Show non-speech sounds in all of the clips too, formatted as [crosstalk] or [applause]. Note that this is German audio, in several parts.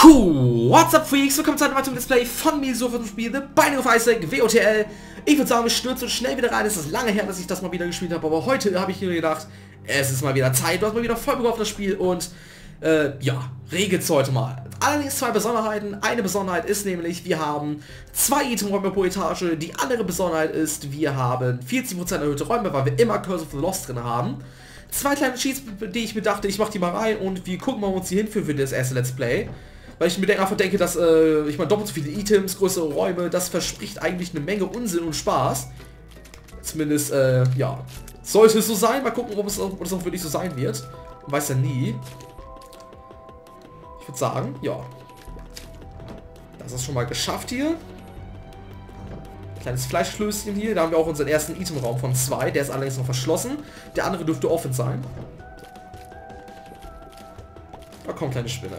Huh, what's up Freaks? Willkommen zu einem weiteren Let's Play von mir, so von dem Spiel The Binding of Isaac, WOTL. Ich würde sagen, wir stürzen schnell wieder rein. Es ist lange her, dass ich das mal wieder gespielt habe, aber heute habe ich mir gedacht, es ist mal wieder Zeit. Du hast mal wieder voll auf das Spiel und äh, ja, regelt's heute mal. Allerdings zwei Besonderheiten. Eine Besonderheit ist nämlich, wir haben zwei Itemräume pro Etage. Die andere Besonderheit ist, wir haben 40% erhöhte Räume, weil wir immer Curse of the Lost drin haben. Zwei kleine Cheats, die ich mir dachte, ich mache die mal rein und wir gucken mal, wo uns die hinführen für das erste Let's Play. Weil ich mir einfach denke, dass äh, ich meine doppelt so viele Items, größere Räume, das verspricht eigentlich eine Menge Unsinn und Spaß. Zumindest, äh, ja, sollte es so sein. Mal gucken, ob es, ob es auch wirklich so sein wird. Man weiß ja nie. Ich würde sagen, ja. Das ist schon mal geschafft hier. Kleines Fleischklößchen hier. Da haben wir auch unseren ersten Itemraum von zwei. Der ist allerdings noch verschlossen. Der andere dürfte offen sein. Da kommt kleine Spinne.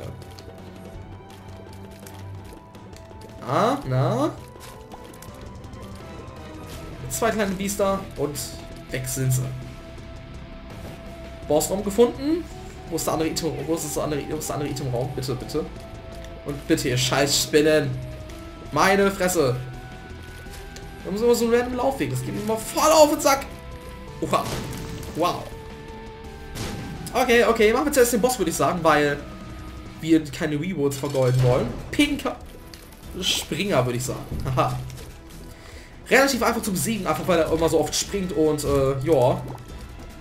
Na. Zwei kleine Biester und weg sind sie. Bossraum gefunden. Wo ist der andere Item? Wo ist das andere, wo ist der andere Itemraum? Bitte, bitte. Und bitte, ihr scheiß Spinnen. Meine Fresse. Wir haben so so einen random Laufweg. Das geht mir mal voll auf den Sack. Oha. Wow. Okay, okay. Machen wir zuerst den Boss, würde ich sagen, weil wir keine Rewards vergeuden wollen. Pinker. Springer, würde ich sagen. Haha. Relativ einfach zu besiegen, einfach weil er immer so oft springt und, äh, ja,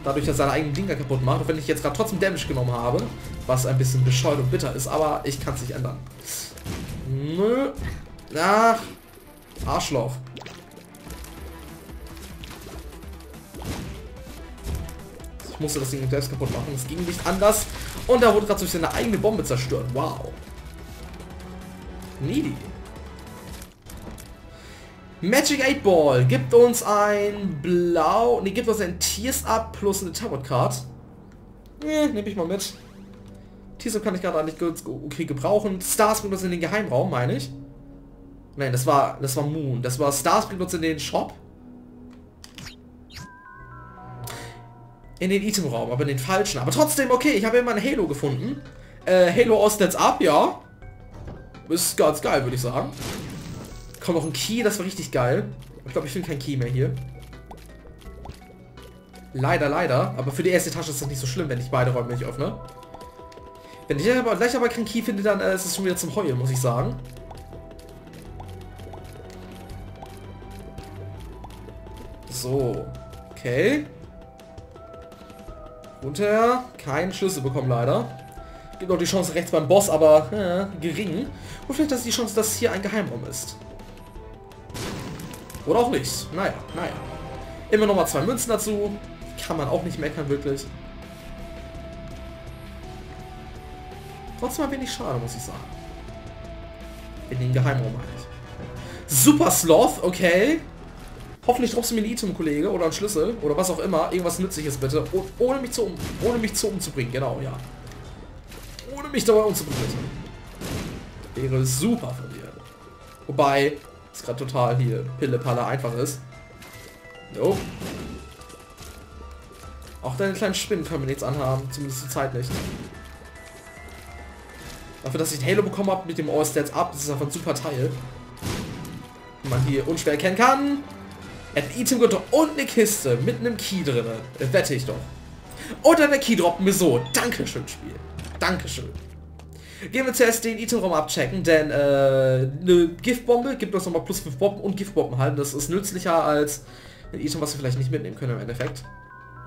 dadurch, dass er seine eigenen Dinger kaputt macht. Und wenn ich jetzt gerade trotzdem Damage genommen habe, was ein bisschen bescheuert und bitter ist, aber ich kann es nicht ändern. Nö. Ach. Arschloch. Ich musste das Ding selbst kaputt machen. Es ging nicht anders. Und da wurde gerade durch seine eigene Bombe zerstört. Wow. Needy. Magic 8 Ball gibt uns ein Blau... Ne, gibt uns ein Tears Up plus eine Tarot Card. Ne, nehme ich mal mit. Tears Up kann ich gerade nicht okay gebrauchen. Stars bringt uns in den Geheimraum, meine ich. Nein, das war, das war Moon. Das war Stars bringt uns in den Shop. In den Itemraum, aber in den falschen. Aber trotzdem, okay, ich habe immer ein Halo gefunden. Äh, Halo Stats Up, ja. Ist ganz geil, würde ich sagen. Kommt noch ein Key, das war richtig geil. Ich glaube, ich finde kein Key mehr hier. Leider, leider. Aber für die erste Tasche ist das nicht so schlimm, wenn ich beide Räume nicht öffne. Wenn ich aber gleich aber kein Key finde, dann äh, ist es schon wieder zum Heulen, muss ich sagen. So. Okay. Runter. Keinen Schlüssel bekommen, leider. Gibt noch die Chance rechts beim Boss, aber äh, gering. Und vielleicht ist die Chance, dass hier ein Geheimraum ist. Oder auch nicht. Naja, naja. Immer noch mal zwei Münzen dazu. Kann man auch nicht meckern, wirklich. Trotzdem ein wenig schade, muss ich sagen. In den Geheimraum halt. Super Sloth, okay. Hoffentlich droppst du mir ein Item, Kollege, oder ein Schlüssel, oder was auch immer. Irgendwas Nützliches bitte. ohne mich zu, um ohne mich zu umzubringen, genau, ja. Ohne mich dabei umzubringen, bitte. Wäre super von dir. Wobei, es gerade total hier Pille-Palle einfach ist. Jo. Auch deine kleinen Spinnen können wir nichts anhaben, zumindest zur Zeit nicht. Dafür, dass ich Halo bekommen habe mit dem All Stats Up, das ist einfach ein super Teil. Wie man hier unschwer erkennen kann. Ein Item und eine Kiste mit einem Key drin. Wette ich doch. Oder der Key droppen wir so. Dankeschön, Spiel. Dankeschön. Gehen wir zuerst den Item-Raum abchecken, denn äh, eine Giftbombe gibt uns nochmal plus 5 Bomben und Giftbomben halten. Das ist nützlicher als ein Item, was wir vielleicht nicht mitnehmen können im Endeffekt.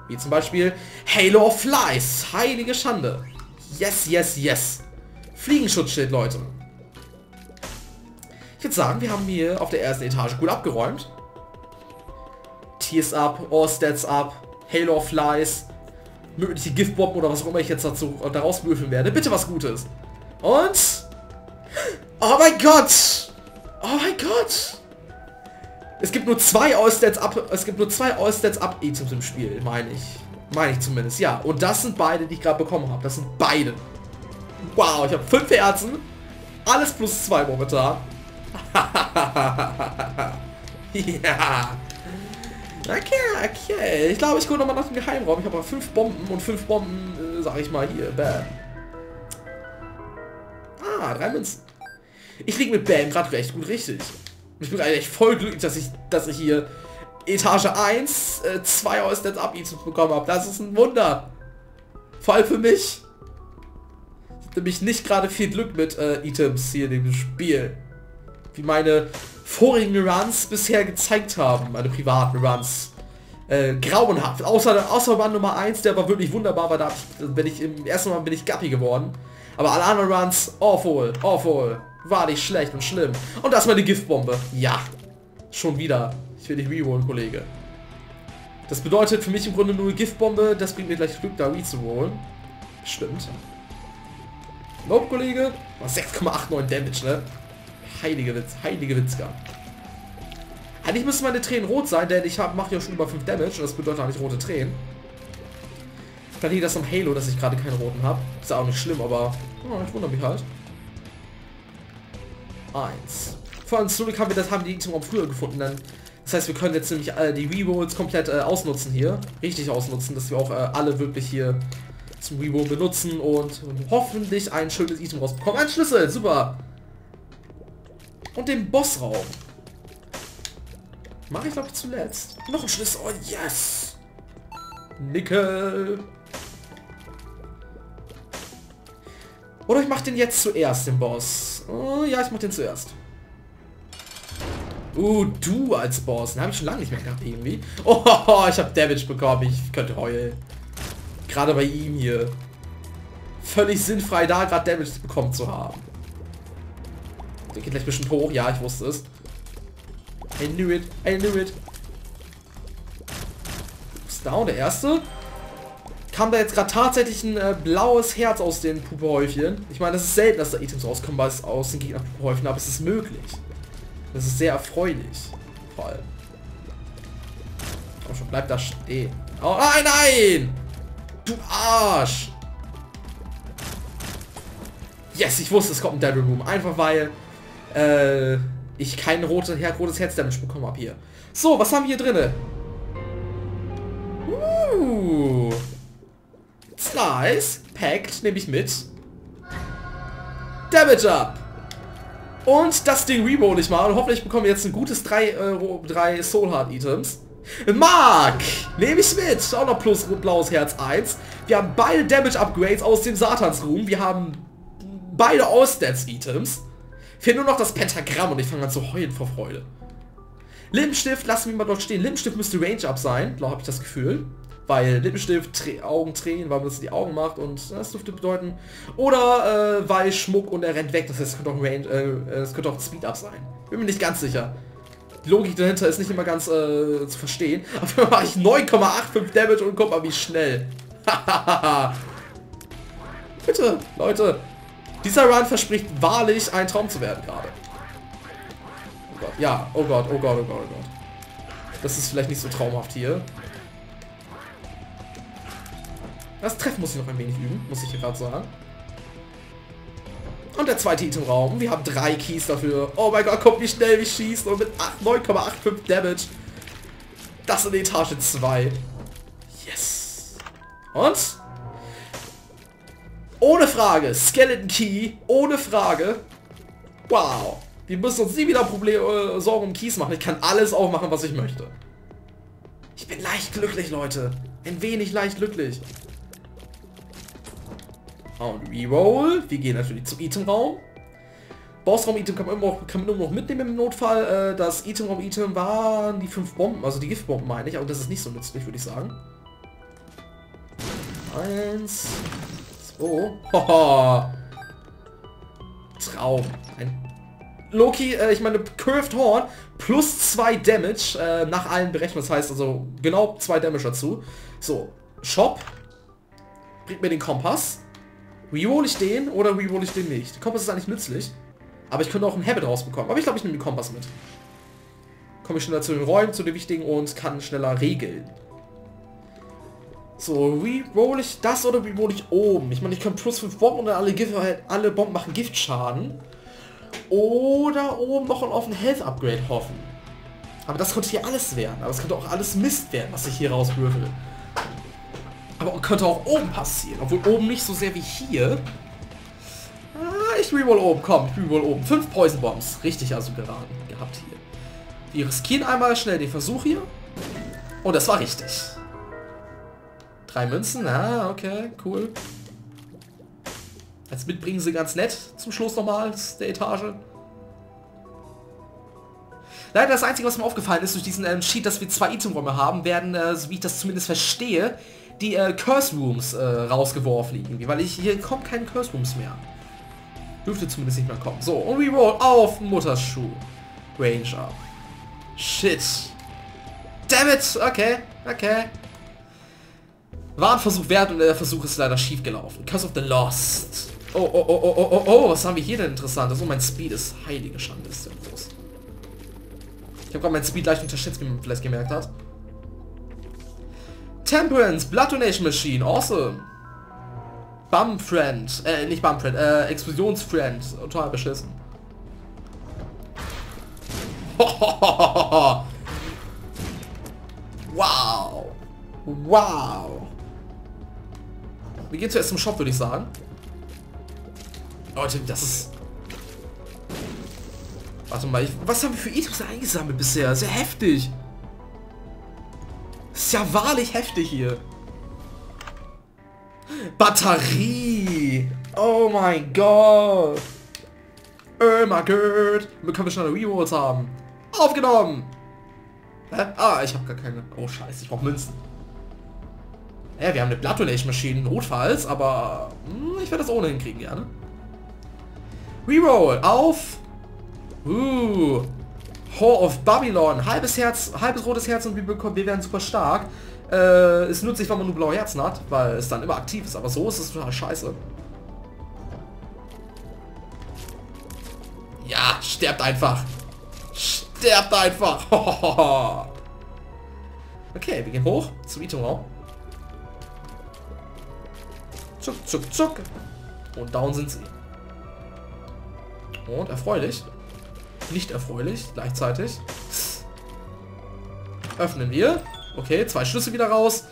Wie zum Beispiel Halo of Flies. Heilige Schande. Yes, yes, yes. Fliegenschutzschild, Leute. Ich würde sagen, wir haben hier auf der ersten Etage gut abgeräumt. Tears up, All Stats up, Halo of Flies, mögliche Giftbomben oder was auch immer ich jetzt dazu daraus würfeln werde. Bitte was Gutes. Und... Oh mein Gott! Oh mein Gott! Es gibt nur zwei All-Stats up, es gibt nur zwei All-Stats up Items im Spiel, meine ich. Meine ich zumindest, ja. Und das sind beide, die ich gerade bekommen habe. Das sind beide. Wow, ich habe fünf Herzen. Alles plus zwei momentan. [laughs] ja. Okay, okay. Ich glaube, ich gucke nochmal nach dem Geheimraum. Ich habe aber fünf Bomben und fünf Bomben, äh, sag ich mal, hier. Bäh. Ah, drei Münzen. Ich liege mit Bam gerade recht gut richtig. Ich bin eigentlich voll glücklich, dass ich, dass ich hier Etage 1 äh, zwei aus Stats Up bekommen habe. Das ist ein Wunder. Vor allem für mich. Ich nämlich nicht gerade viel Glück mit äh, Items hier in dem Spiel. Wie meine vorigen Runs bisher gezeigt haben. Meine privaten Runs. Äh, grauenhaft. Außer, außer Run Nummer 1, der war wirklich wunderbar, weil da ich, bin ich im ersten Mal bin ich Guppy geworden. Aber alle anderen Runs, awful, awful. War nicht schlecht und schlimm. Und das ist meine Giftbombe. Ja. Schon wieder. Ich will dich rerollen, Kollege. Das bedeutet für mich im Grunde nur Giftbombe. Das bringt mir gleich Glück, da re-zu-rollen. Stimmt. Nope, Kollege. 6,89 Damage, ne? Heilige Witz. Heilige Witzka. Eigentlich müssen meine Tränen rot sein, denn ich mache ja schon über 5 Damage und das bedeutet eigentlich rote Tränen. Dann liegt das am Halo, dass ich gerade keinen roten habe. Ist auch nicht schlimm, aber oh, ich wundere mich halt. Eins. Vor allem Sonic haben wir das haben die zum Raum früher gefunden. Dann, das heißt, wir können jetzt nämlich äh, die Rerolls komplett äh, ausnutzen hier. Richtig ausnutzen, dass wir auch äh, alle wirklich hier zum Reroll benutzen und, hoffentlich ein schönes Item rausbekommen. Ein Schlüssel, super. Und den Bossraum. Mache ich glaube ich zuletzt. Noch ein Schlüssel. Oh yes. Nickel. Oder ich mache den jetzt zuerst, den Boss. Oh, ja, ich mache den zuerst. Uh, du als Boss. Den habe ich schon lange nicht mehr gehabt irgendwie. [laughs] Oh, ich habe Damage bekommen. Ich könnte heulen. Gerade bei ihm hier. Völlig sinnfrei da gerade Damage bekommen zu haben. Der geht gleich bestimmt hoch. Ja, ich wusste es. I knew it. I knew it. Ist down, der erste kam da jetzt gerade tatsächlich ein äh, blaues Herz aus den Pupehäufchen. Ich meine, das ist selten, dass da Items rauskommen aus, aus den Gegner-Pupehäufchen, aber es ist möglich. Das ist sehr erfreulich. Vor allem. Komm schon, bleib da stehen. Oh, nein, nein! Du Arsch! Yes, ich wusste, es kommt ein Devil Room. Einfach weil äh, ich kein rote, rotes Herz-Damage bekommen habe hier. So, was haben wir hier drinne? Slice packt, nehme ich mit. Damage up. Und das Ding reroll ich mal und hoffentlich bekommen wir jetzt ein gutes 3 Euro, 3 Soul Heart Items. Mark! Nehme ich mit. Auch noch plus blaues Herz 1. Wir haben beide Damage Upgrades aus dem Satans Room. Wir haben beide All-Stats Items. Fehlt nur noch das Pentagramm und ich fange an zu heulen vor Freude. Lippenstift, lassen wir mal dort stehen. Lippenstift müsste Range Up sein, glaube ich das Gefühl weil Lippenstift, Trä Augen tränen, weil man das in die Augen macht und das dürfte bedeuten. Oder äh, weil Schmuck und er rennt weg, das heißt, es könnte auch, äh, auch Speed-Up sein. Bin mir nicht ganz sicher. Die Logik dahinter ist nicht immer ganz äh, zu verstehen. [laughs] Aber mache ich 9,85 Damage und guck mal wie schnell. [laughs] Bitte, Leute. Dieser Run verspricht wahrlich ein Traum zu werden gerade. Oh Gott, ja, oh Gott, oh Gott, oh Gott, oh Gott. Das ist vielleicht nicht so traumhaft hier. Das Treffen muss ich noch ein wenig üben, muss ich hier gerade sagen. Und der zweite Itemraum. Wir haben drei Keys dafür. Oh mein Gott, guck wie schnell ich schieße. Und mit 9,85 Damage. Das in Etage 2. Yes. Und? Ohne Frage. Skeleton Key. Ohne Frage. Wow. Wir müssen uns nie wieder Probleme, äh, Sorgen um Keys machen. Ich kann alles aufmachen, was ich möchte. Ich bin leicht glücklich, Leute. Ein wenig leicht glücklich. Und Reroll. Wir gehen natürlich zum Itemraum. Bossraum-Item kann, kann man immer noch mitnehmen im Notfall. Äh, das Itemraum-Item waren die fünf Bomben, also die Giftbomben meine ich, aber das ist nicht so nützlich, würde ich sagen. Eins, zwei, [laughs] Hoho. Traum. Ein Loki, äh, ich meine, Curved Horn plus zwei Damage äh, nach allen Berechnungen. Das heißt also genau zwei Damage dazu. So, Shop bringt mir den Kompass. Reroll ich den oder reroll ich den nicht? Der Kompass ist eigentlich nützlich. Aber ich könnte auch einen Habit rausbekommen. Aber ich glaube, ich nehme den Kompass mit. Komme ich schneller zu den Räumen, zu den wichtigen und kann schneller regeln. So, reroll ich das oder reroll ich oben? Ich meine, ich kann plus 5 Bomben und alle, Gift, alle Bomben machen Giftschaden. Oder oben noch auf ein Health Upgrade hoffen. Aber das könnte hier alles werden. Aber es könnte auch alles Mist werden, was ich hier rauswürfel. Aber könnte auch oben passieren. Obwohl oben nicht so sehr wie hier. Ah, ich reroll oben, komm, ich reroll oben. Fünf Poison Bombs. Richtig also geraten gehabt hier. Wir riskieren einmal schnell den Versuch hier. Und das war richtig. Drei Münzen, ah, okay, cool. Als mitbringen sie ganz nett zum Schluss nochmal der Etage. Leider das Einzige, was mir aufgefallen ist durch diesen ähm, Sheet, dass wir zwei Itemräume haben, werden, äh, so wie ich das zumindest verstehe, die äh, Curse Rooms äh, rausgeworfen irgendwie, weil ich hier kommen keine Curse Rooms mehr. Dürfte zumindest nicht mehr kommen. So, und we roll auf Mutterschuh. Ranger. Shit. Damn it. Okay, okay. War ein Versuch wert und der Versuch ist leider schief gelaufen. Curse of the Lost. Oh, oh, oh, oh, oh, oh, was haben wir hier denn interessant? Oh, mein Speed ist heilige Schande, ist denn los. Ich habe gerade mein Speed leicht unterschätzt, wie man vielleicht gemerkt hat. Temperance, Blood Donation Machine, awesome. Bum Friend, äh, nicht Bum Friend, äh, Explosionsfriend, total beschissen. [laughs] wow. Wow. Wir gehen zuerst zum Shop, würde ich sagen. Leute, das ist... Warte mal, ich, was haben wir für Items eingesammelt bisher? Sehr heftig. Ja wahrlich heftig hier. Batterie. Oh mein Gott. Oh mein Gott. Wir können schnell Rewards haben. Aufgenommen. Hä? Ah, ich habe gar keine. Oh scheiße, ich brauche Münzen. Ja, wir haben eine Blood Donation Maschine notfalls, aber hm, ich werde das ohne hinkriegen gerne. Reroll auf. Uh. Whore of Babylon. Halbes Herz, halbes rotes Herz und wir bekommen, wir werden super stark. Äh, ist nützlich, wenn man nur blaue Herzen hat, weil es dann immer aktiv ist. Aber so ist es total scheiße. Ja, sterbt einfach. Sterbt einfach. [laughs] okay, wir gehen hoch zum Item-Raum. Zuck, zuck, zuck. Und down sind sie. Und erfreulich. Nicht erfreulich, gleichzeitig. Öffnen wir. Okay, zwei Schlüssel wieder raus.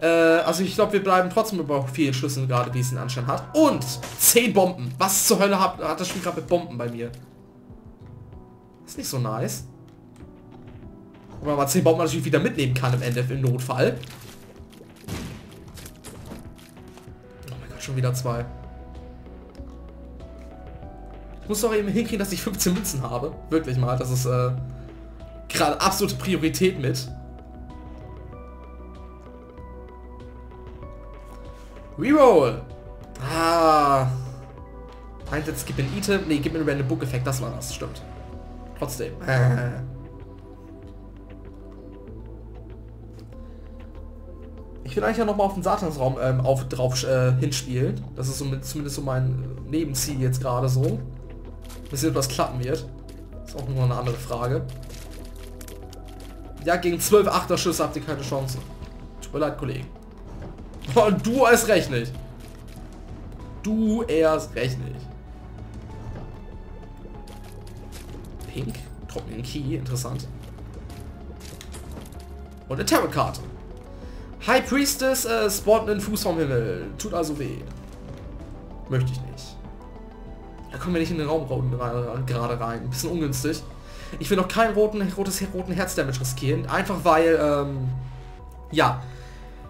Äh, also ich glaube, wir bleiben trotzdem über vier Schlüssel gerade, wie es den Anschein hat. Und zehn Bomben. Was zur Hölle hat, hat das Spiel gerade mit Bomben bei mir? Ist nicht so nice. Wo man mal zehn Bomben natürlich wieder mitnehmen kann im Ende, im Notfall. Oh mein Gott, schon wieder zwei. Ich muss doch eben hinkriegen, dass ich 15 Münzen habe. Wirklich mal. Das ist äh, gerade absolute Priorität mit. Reroll. Ah. Einsatz, gib mir ein Item. Ne, gib mir einen Random Book Effekt. Das war das. Stimmt. Trotzdem. [laughs] Ich will eigentlich ja noch mal auf den Satansraum ähm, auf, drauf äh, hinspielen. Das ist so mit, zumindest so mein Nebenziel jetzt gerade so. Bis jetzt klappen wird. Ist auch nur eine andere Frage. Ja, gegen 12 8er Schüsse habt ihr keine Chance. Tut mir leid, Kollegen. [laughs] Und du erst recht nicht. Du erst recht nicht. Pink. Trockenen Key. Interessant. Und eine Tarot-Karte. High Priestess äh, spawnt einen Fuß vom Himmel. Tut also weh. Möchte ich nicht. Da kommen wir nicht in den Raum gerade rein. Ein bisschen ungünstig. Ich will noch keinen roten, rotes, roten Herzdamage riskieren. Einfach weil, ähm, ja,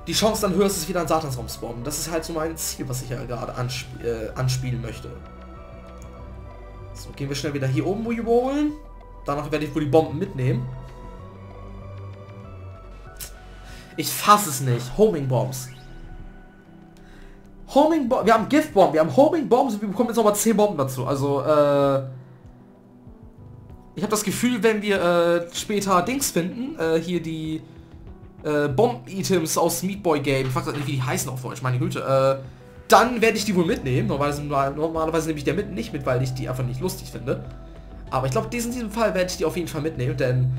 die Chance dann höher ist, dass wieder ein Satansraum spawnen. Das ist halt so mein Ziel, was ich ja gerade ansp äh, anspielen möchte. So, gehen wir schnell wieder hier oben rerollen. Danach werde ich wohl die Bomben mitnehmen. Ich fasse es nicht. Homing Bombs. Homing Bomb, wir haben Gift Bomb, wir haben Homing Bombs und wir bekommen jetzt nochmal 10 Bomben dazu. Also, äh, ich habe das Gefühl, wenn wir äh, später Dings finden, äh, hier die äh, Bomben-Items aus Meat Boy Game, ich weiß nicht, wie die heißen auf Deutsch, meine Güte, äh, dann werde ich die wohl mitnehmen. Normalerweise, normalerweise nehme ich der mit nicht mit, weil ich die einfach nicht lustig finde. Aber ich glaube, in diesem Fall werde ich die auf jeden Fall mitnehmen, denn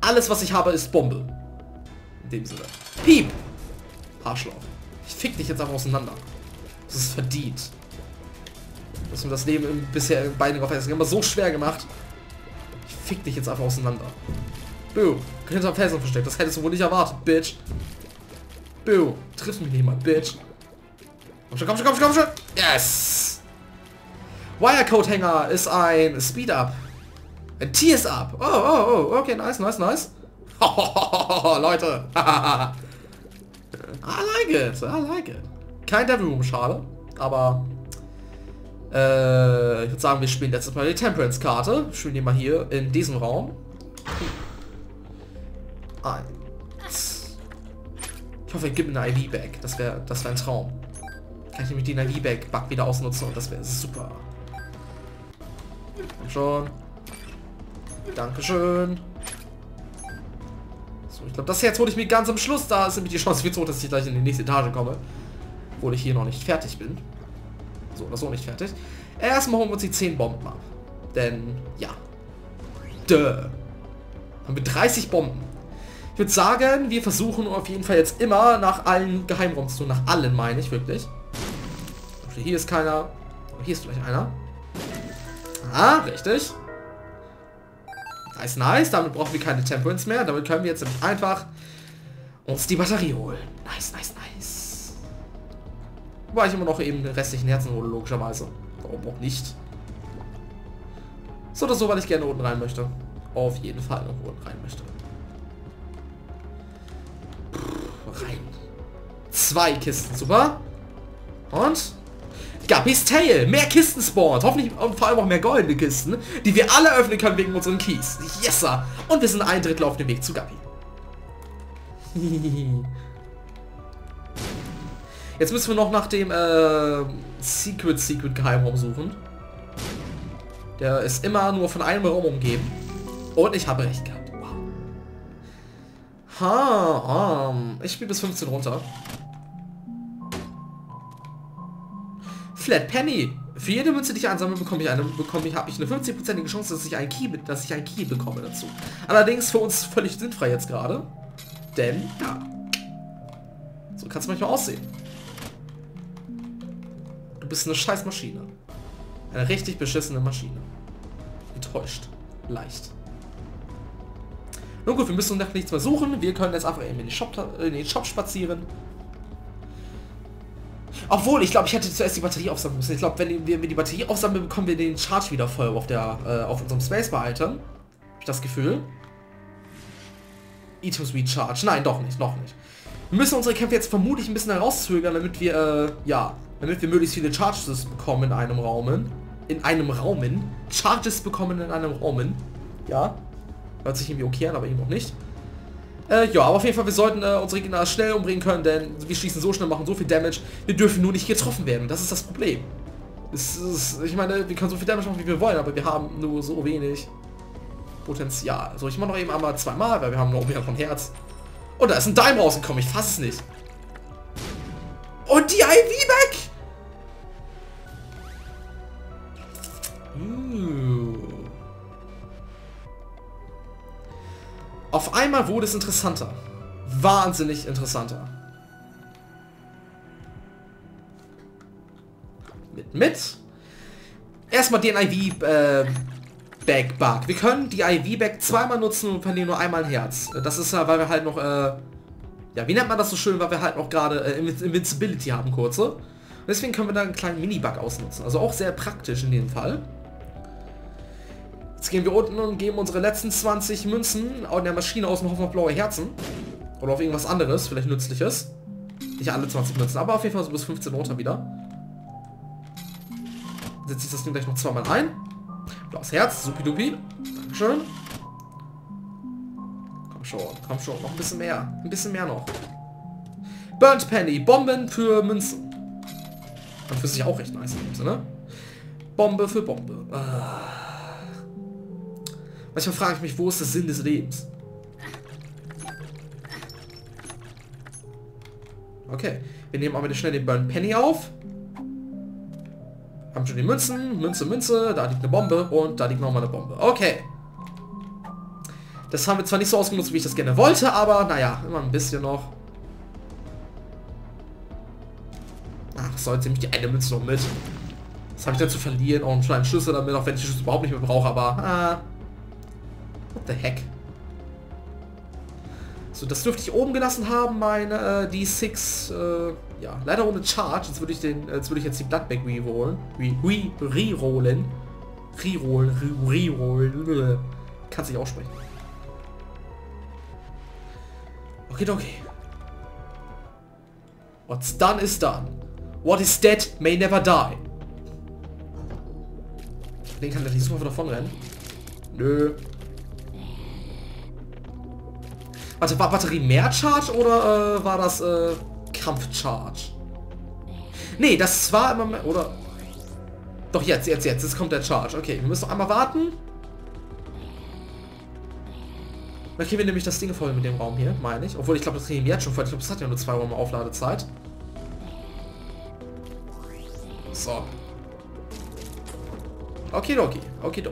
alles, was ich habe, ist Bombe. In dem Sinne. Piep! Arschloch. Ich fick dich jetzt einfach auseinander. Das ist verdient. Dass mir das Leben bisher beide auf immer so schwer gemacht. Ich fick dich jetzt einfach auseinander. Boo. Hinterm Felsen versteckt. Das hättest du wohl nicht erwartet, Bitch. Boo. Triff mich nicht mal, Bitch. Komm schon, komm schon, komm schon, komm schon. Yes. Wirecode-Hänger ist ein Speed-Up. Ein Tears-Up. Oh, oh, oh, okay, nice, nice, nice. [laughs] Leute. [laughs] I like it, I like it. Kein Devil Room, schade. Aber äh, ich würde sagen, wir spielen letztes Mal die Temperance-Karte. Spielen die mal hier in diesem Raum. Eins. Ich hoffe, er gibt eine IV-Bag. Das wäre das wär ein Traum. Kann ich nämlich den IV-Bag-Bug wieder ausnutzen und das wäre super. Komm schon. Dankeschön. Ich glaube, das Herz hole ich mir ganz am Schluss. Da ist nämlich die Chance viel zu hoch, dass ich gleich in die nächste Etage komme. Obwohl ich hier noch nicht fertig bin. So oder so nicht fertig. Erstmal holen wir uns die 10 Bomben ab. Denn, ja. Duh. Haben wir 30 Bomben. Ich würde sagen, wir versuchen auf jeden Fall jetzt immer nach allen Geheimräumen zu. Nach allen meine ich wirklich. Hier ist keiner. Hier ist vielleicht einer. Ah, richtig. Nice, nice. Damit brauchen wir keine Temperance mehr. Damit können wir jetzt einfach uns die Batterie holen. Nice, nice. Wobei ich immer noch eben den restlichen Herzen hole, logischerweise. Warum auch nicht? So oder so, weil ich gerne unten rein möchte. Auf jeden Fall noch unten rein möchte. rein. Zwei Kisten, super. Und Guppy's Tail. Mehr Kisten spawnt. Hoffentlich und vor allem auch mehr goldene Kisten, die wir alle öffnen können wegen unseren Keys. Yes, sir. Und wir sind ein Drittel auf dem Weg zu Guppy. [laughs] Jetzt müssen wir noch nach dem äh, Secret Secret Geheimraum suchen. Der ist immer nur von einem Raum umgeben. Und ich habe recht gehabt. Wow. Ha, um, ich spiele bis 15 runter. Flat Penny. Für jede Münze, die ich einsammle, bekomme ich eine, bekomme ich, habe ich eine 50%ige Chance, dass ich ein Key, dass ich ein Key bekomme dazu. Allerdings für uns völlig sinnfrei jetzt gerade. Denn, ja. So kann es manchmal aussehen. Bist eine scheiß Maschine. Eine richtig beschissene Maschine. Enttäuscht. Leicht. Nun gut, wir müssen nach nichts mehr suchen. Wir können jetzt einfach eben in den Shop, in den Shop spazieren. Obwohl, ich glaube, ich hätte zuerst die Batterie aufsammeln müssen. Ich glaube, wenn wir die Batterie aufsammeln, bekommen wir den Charge wieder voll auf, der, äh, auf unserem Spacebar-Item. Hab ich das Gefühl. Ethos Recharge. Nein, doch nicht, noch nicht. Wir müssen unsere Kämpfe jetzt vermutlich ein bisschen herauszögern, damit wir, äh, ja, damit wir möglichst viele Charges bekommen in einem Raumen. In einem Raumen. Charges bekommen in einem Raumen. Ja. Hört sich irgendwie okay an, aber irgendwie noch nicht. Äh, ja, aber auf jeden Fall, wir sollten äh, unsere Gegner schnell umbringen können, denn wir schießen so schnell, machen so viel Damage. Wir dürfen nur nicht getroffen werden. Das ist das Problem. Es ist, ich meine, wir können so viel Damage machen, wie wir wollen, aber wir haben nur so wenig Potenzial. So, ich mache noch eben einmal zweimal, weil wir haben noch mehr von Herz. Und da ist ein Dime rausgekommen, ich fasse es nicht. Und die IV Auf einmal wurde es interessanter. Wahnsinnig interessanter. Mit, mit. Erstmal den IV äh, Bag Bug. Wir können die IV Bag zweimal nutzen und verlieren nur einmal ein Herz. Das ist ja, weil wir halt noch, äh, ja, wie nennt man das so schön, weil wir halt noch gerade äh, Invincibility haben, kurze. Und deswegen können wir da einen kleinen Mini-Bug ausnutzen. Also auch sehr praktisch in dem Fall. Jetzt gehen wir unten und geben unsere letzten 20 Münzen in der Maschine aus und hoffen auf blaue Herzen. Oder auf irgendwas anderes, vielleicht nützliches. Nicht alle 20 Münzen, aber auf jeden Fall so bis 15 runter wieder. Setze ich das Ding gleich noch zweimal ein. Blaues Herz, supidupi. Dankeschön. Komm schon, komm schon, noch ein bisschen mehr. Ein bisschen mehr noch. Burnt Penny, Bomben für Münzen. Und für sich auch recht nice in dem Sinne. Bombe für Bombe. Ah. Manchmal frage ich mich, wo ist der Sinn des Lebens? Okay. Wir nehmen aber schnell den Burn Penny auf. Haben schon die Münzen. Münze, Münze. Da liegt eine Bombe. Und da liegt nochmal eine Bombe. Okay. Das haben wir zwar nicht so ausgenutzt, wie ich das gerne wollte, aber naja, immer ein bisschen noch. Ach, sollte nämlich die eine Münze noch mit. Was habe ich denn zu verlieren? Auch einen Schlüssel damit, auch wenn ich den Schlüssel überhaupt nicht mehr brauche, aber... Ah. What the heck? So, das dürfte ich oben gelassen haben, meine äh, D6, äh, ja, leider ohne Charge. Jetzt würde ich den, äh, jetzt ich jetzt die Bloodbag rerollen. Re-rollen. Re-rollen. Re-rollen. Re-rollen. Kannst nicht aussprechen. Okay, okay. What's done is done. What is dead may never die. Den kann der nicht super davon rennen. Nö. Warte, war Batterie mehr Charge oder äh, war das äh, Kampf-Charge? Nee, das war immer mehr, oder? Doch, jetzt, jetzt, jetzt. Jetzt kommt der Charge. Okay, wir müssen noch einmal warten. Dann kriegen wir nämlich das Ding voll mit dem Raum hier, meine ich. Obwohl, ich glaube, das kriegen wir jetzt schon voll. Ich glaube, das hat ja nur zwei Räume Aufladezeit. So. Okay, okay.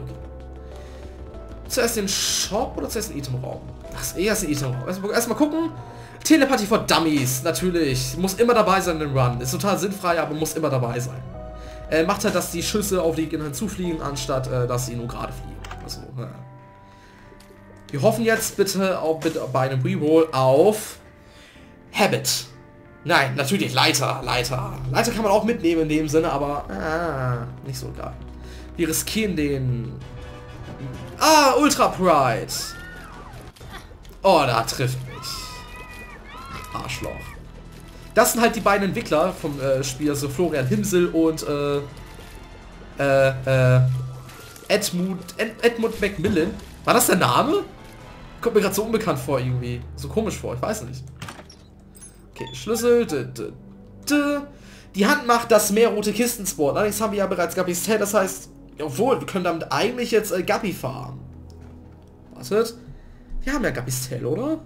Zuerst den Shop oder zuerst den Itemraum? Das ist erst den Itemraum. Erstmal erst gucken. Telepathie for Dummies, natürlich. Muss immer dabei sein im Run. Ist total sinnfrei, aber muss immer dabei sein. Äh, macht halt, dass die Schüsse auf die Gegner zufliegen, anstatt äh, dass sie nur gerade fliegen. Also, ja. Wir hoffen jetzt bitte auch bitte bei einem Reroll auf Habit. Nein, natürlich Leiter, Leiter. Leiter kann man auch mitnehmen in dem Sinne, aber ah, nicht so geil. Wir riskieren den... Ah, Ultra Pride. Oh, da trifft mich. Arschloch. Das sind halt die beiden Entwickler vom äh, Spiel, also Florian Himsel und äh, äh, äh, Edmund, Ed, Edmund Macmillan. War das der Name? Kommt mir gerade so unbekannt vor irgendwie. So komisch vor, ich weiß nicht. Okay, Schlüssel. D, d, d. Die Hand macht, dass mehr rote Kisten spawnen. Allerdings haben wir ja bereits Guppys Tail, das heißt, obwohl, wir können damit eigentlich jetzt äh, Guppy fahren. Wartet. Wir haben ja Tail, oder?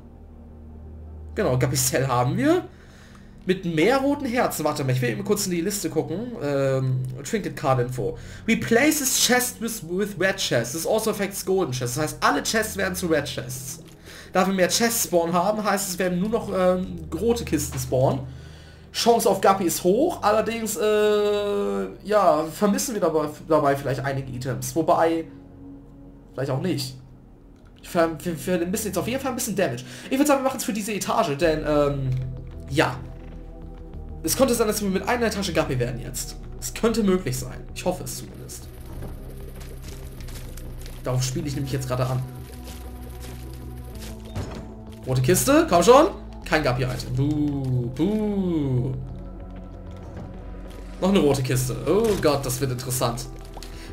Genau, Tail haben wir. Mit mehr roten Herzen. Warte mal, ich will eben kurz in die Liste gucken. Ähm, Trinket Card Info. Replaces Chest with, with Red Chests. This also affects Golden Chests. Das heißt, alle Chests werden zu Red Chests. Da wir mehr Chests spawn haben, heißt es, werden nur noch ähm, rote Kisten spawnen. Chance auf Guppy ist hoch, allerdings äh, ja, vermissen wir dabei, dabei vielleicht einige Items. Wobei, vielleicht auch nicht. Wir, wir, müssen jetzt auf jeden Fall ein bisschen Damage. Ich würde sagen, wir machen es für diese Etage, denn ähm, ja, es könnte sein, dass wir mit einer Tasche Guppy werden jetzt. Es könnte möglich sein. Ich hoffe es zumindest. Darauf spiele ich nämlich jetzt gerade an. Rote Kiste, komm schon. Kein Guppy-Item. Buh, buh. Noch eine rote Kiste. Oh Gott, das wird interessant.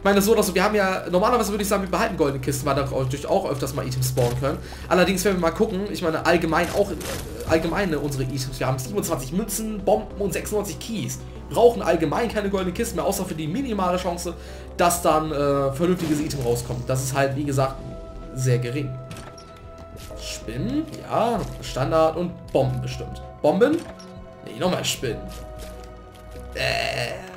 Meine, so, dass wir haben ja, normalerweise würde ich sagen, wir behalten goldene Kisten, weil da natürlich auch öfters mal Items spawnen können. Allerdings, wenn wir mal gucken, ich meine, allgemein auch, allgemein unsere Items, wir haben 27 Münzen, Bomben und 96 Keys. Brauchen allgemein keine goldene Kisten mehr, außer für die minimale Chance, dass dann äh, vernünftiges Item rauskommt. Das ist halt, wie gesagt, sehr gering. Spinnen, ja, Standard und Bomben bestimmt. Bomben? Nee, nochmal Spinnen. Äh...